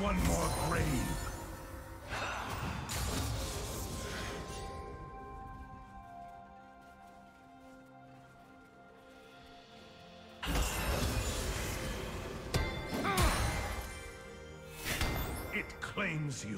one more grave. It claims you.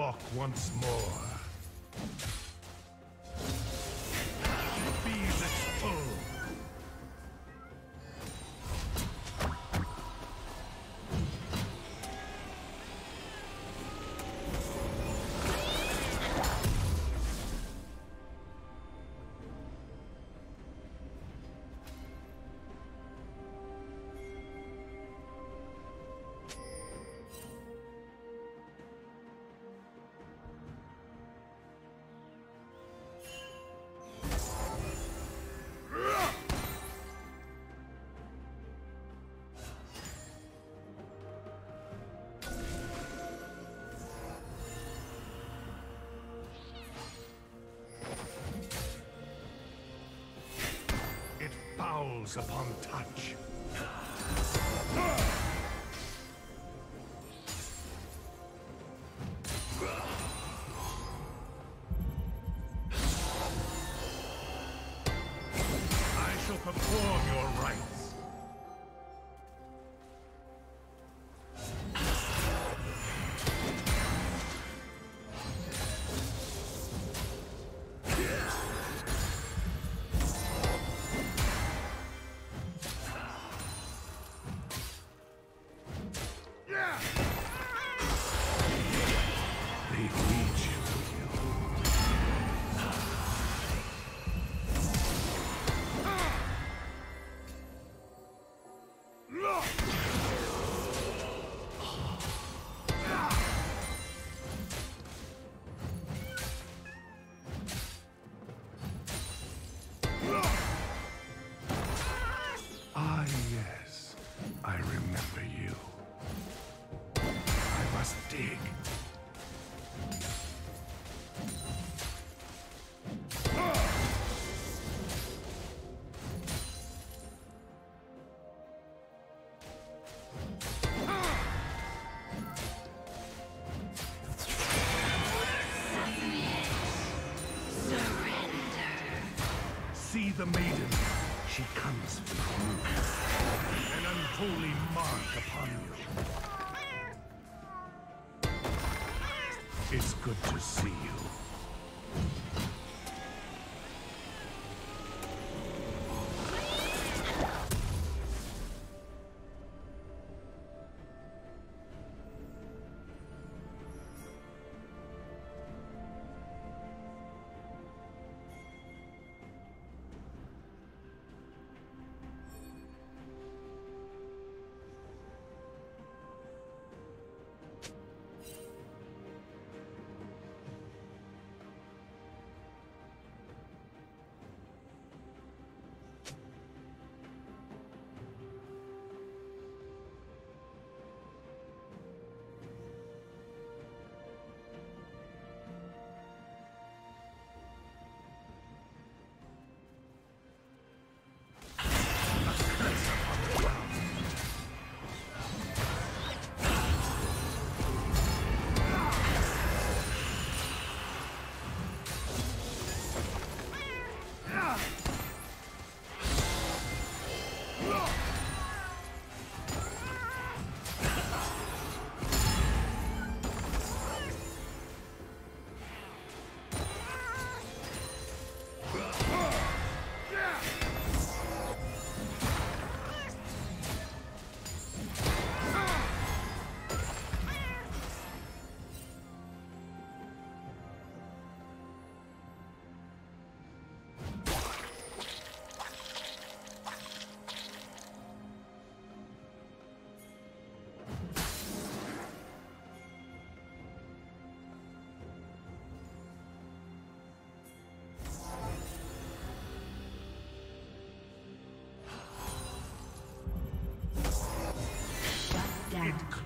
walk once more. upon touch. the meat.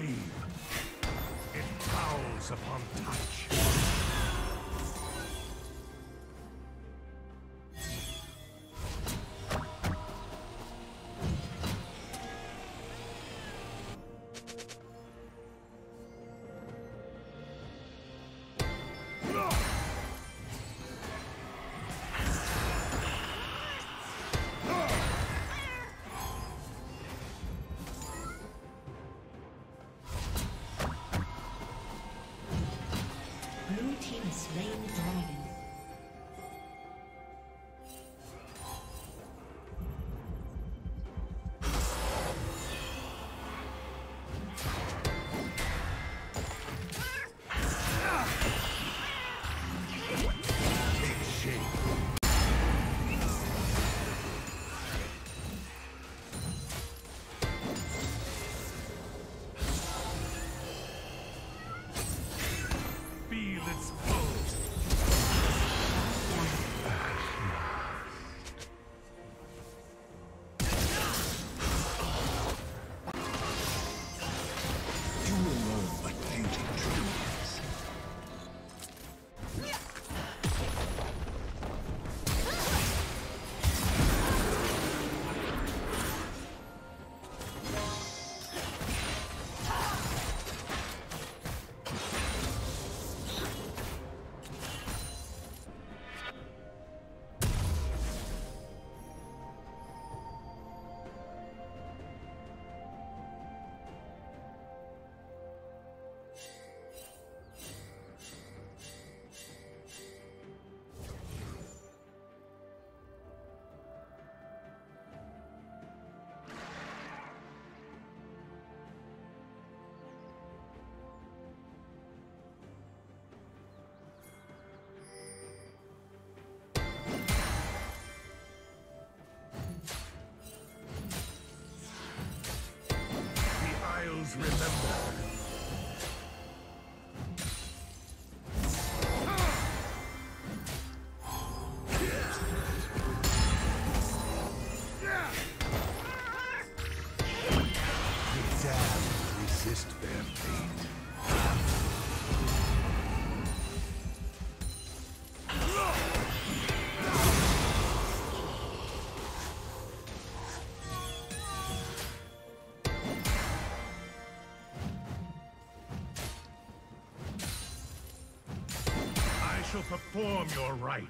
grave? Remember. Perform your rites.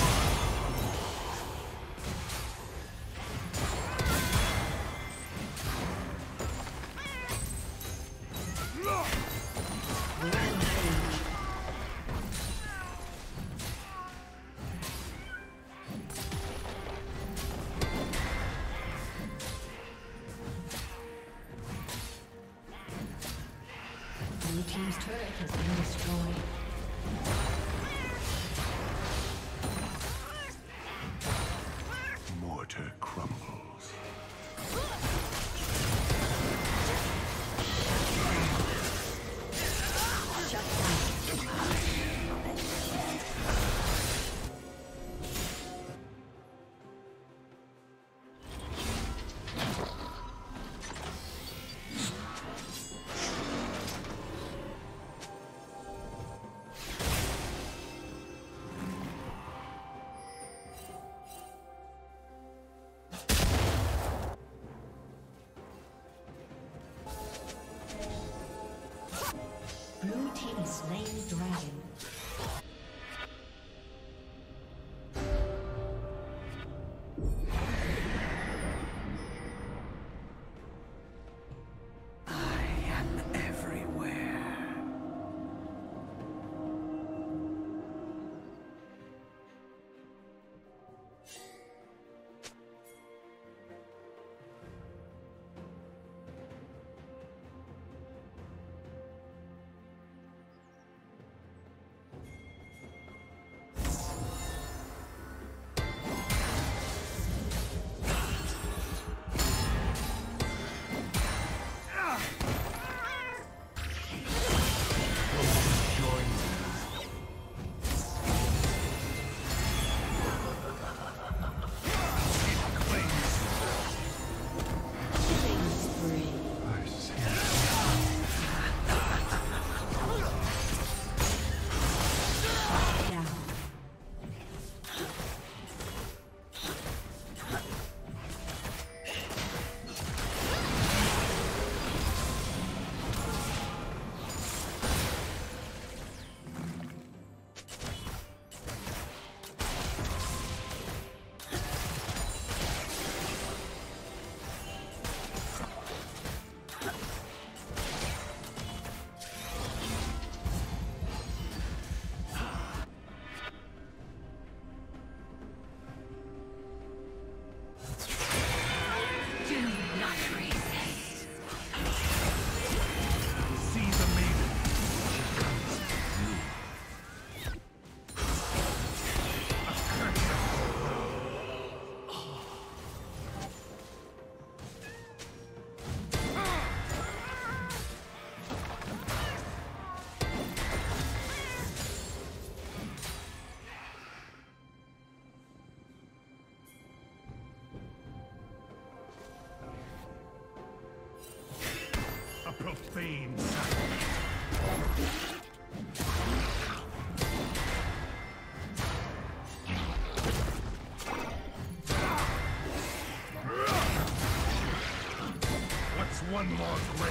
her crumble. One more grave.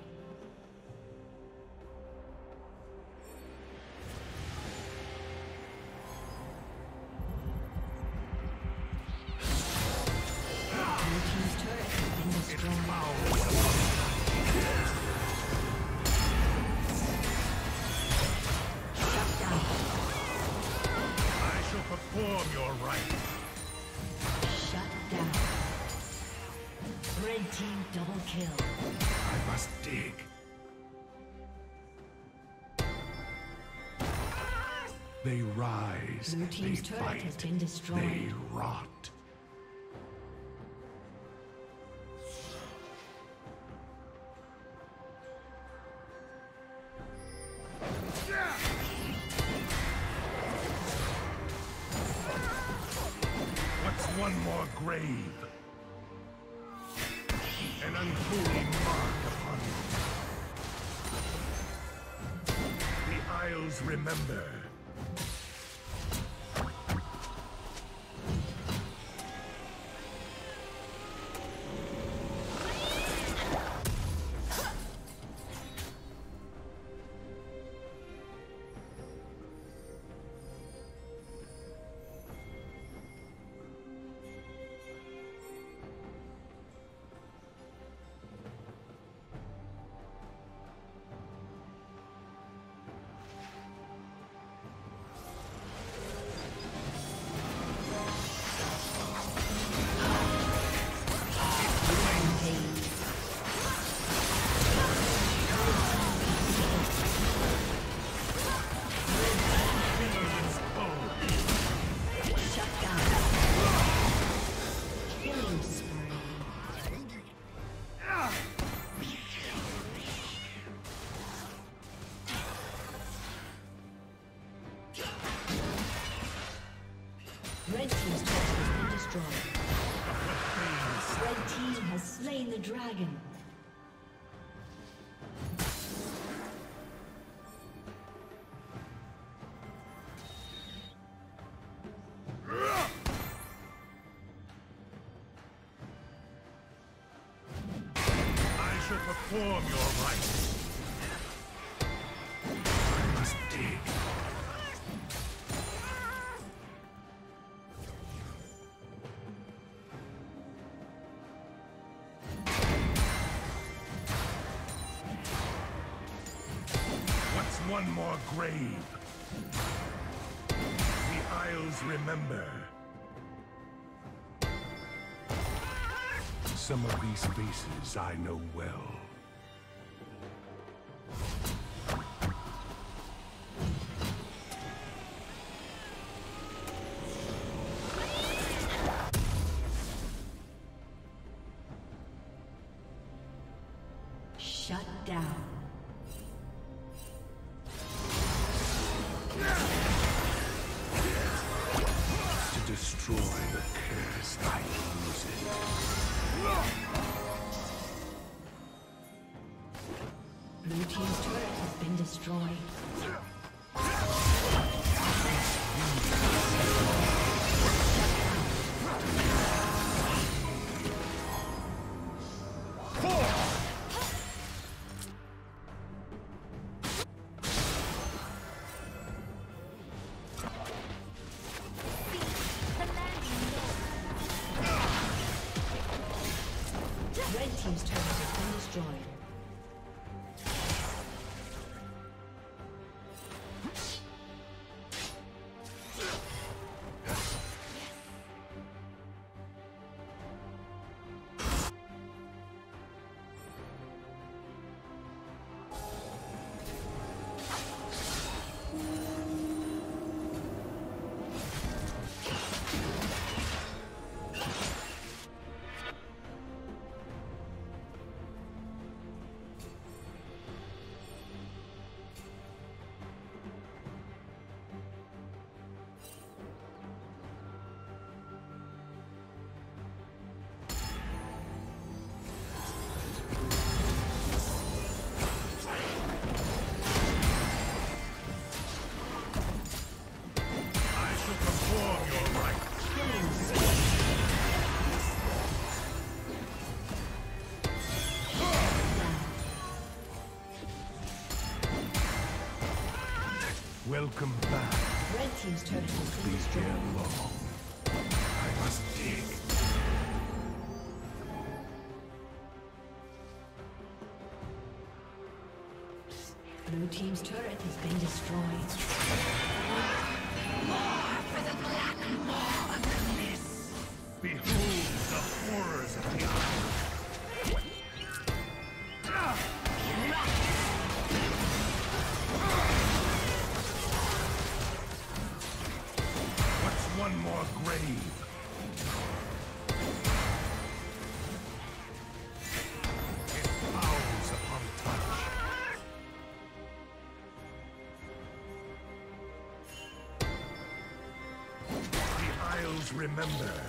Blue they team's turret fight, has been destroyed. they rot. What's one more grave? An unholy mark upon you. The Isles remember. Perform your rites. What's one more grave? The Isles remember. Some of these faces I know well. Shut down. To destroy the curse, I use it. Blue team's turret has been destroyed. Team's turret Welcome back. Red team's turret has been destroyed. long. I must dig. Blue team's turret has been destroyed. remember.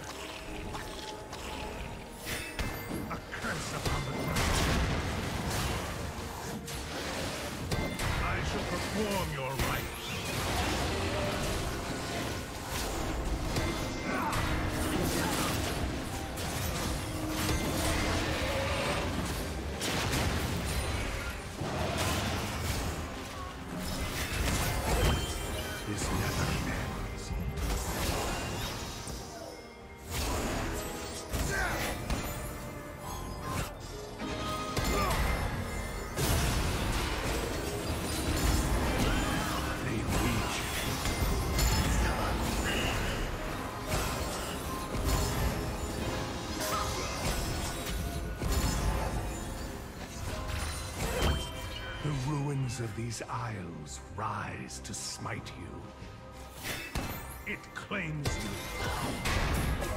of these isles rise to smite you. It claims you.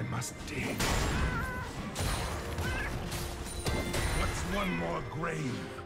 I must dig. What's one more grave?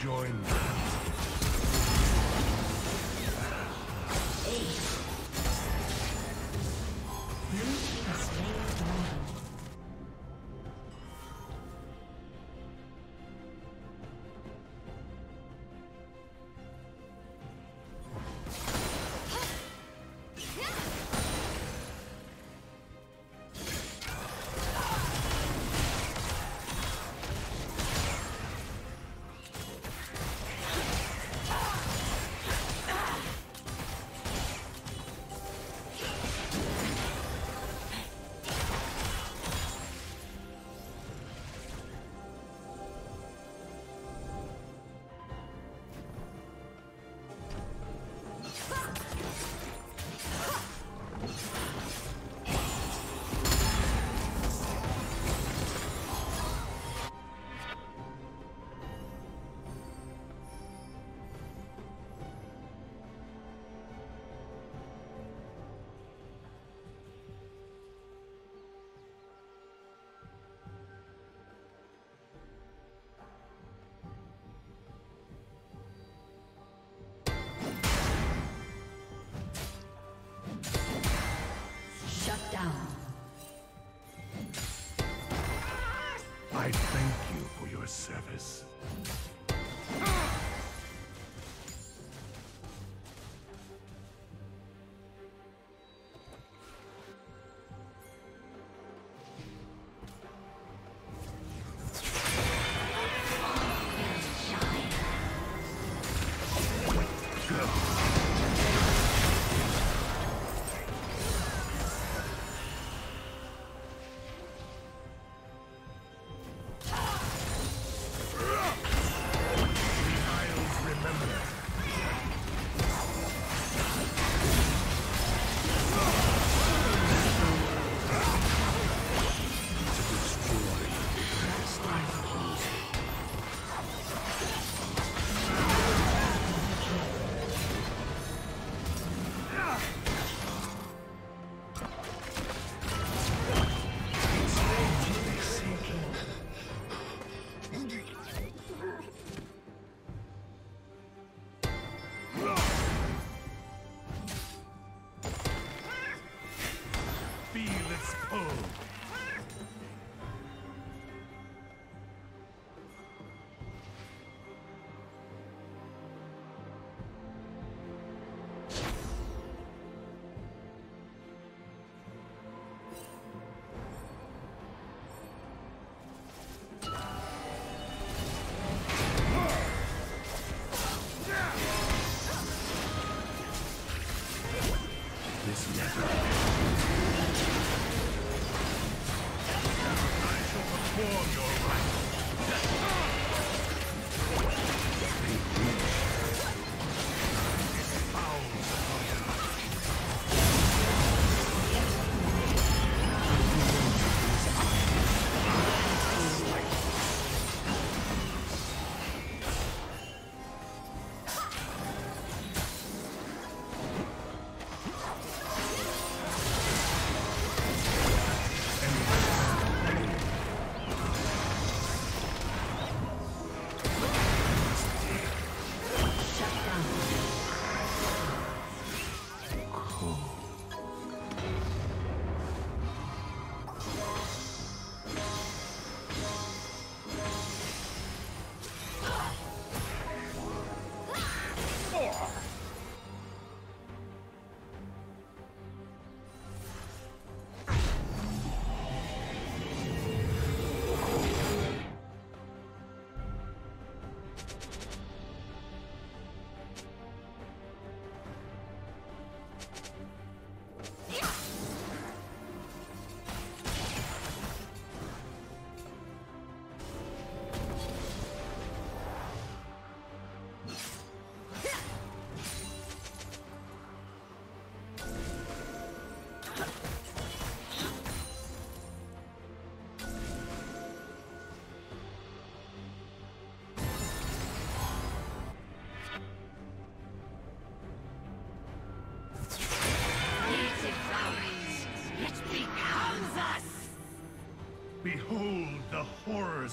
join me. service.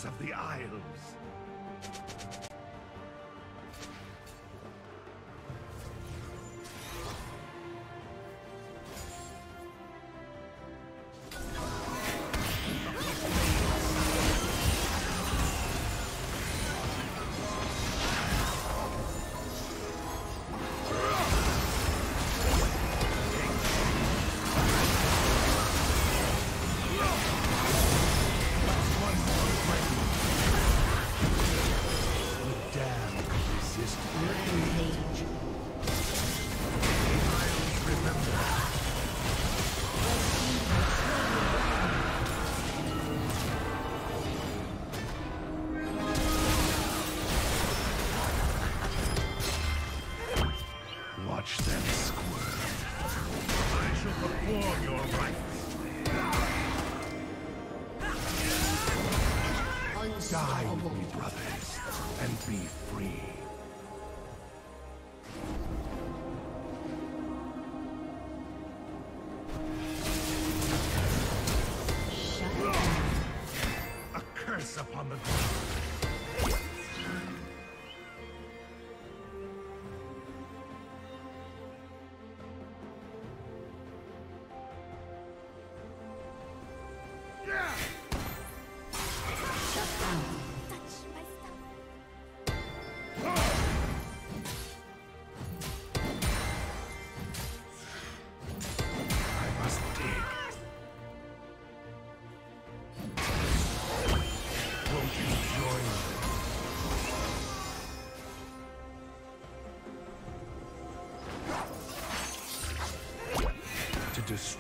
Of the Isles.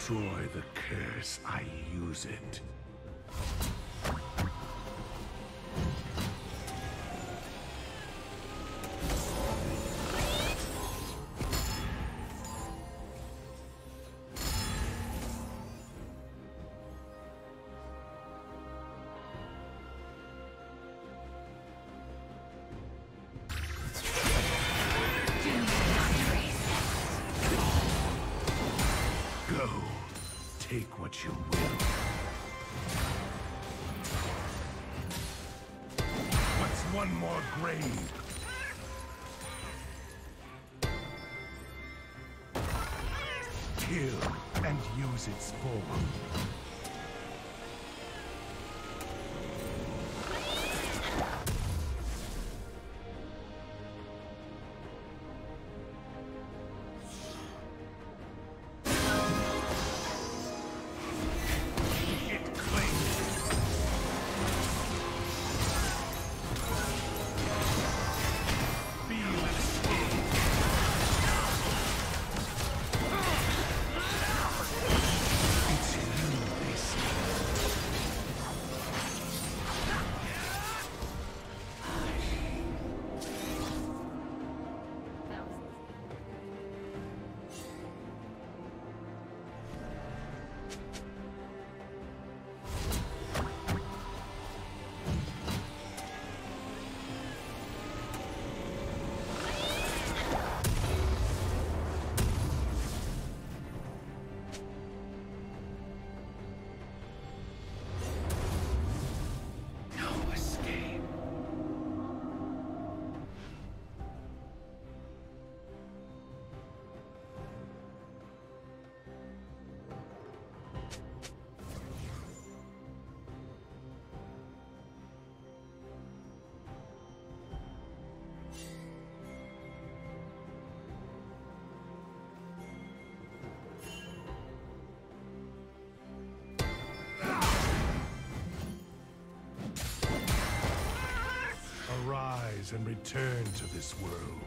destroy the curse, I use it. and return to this world.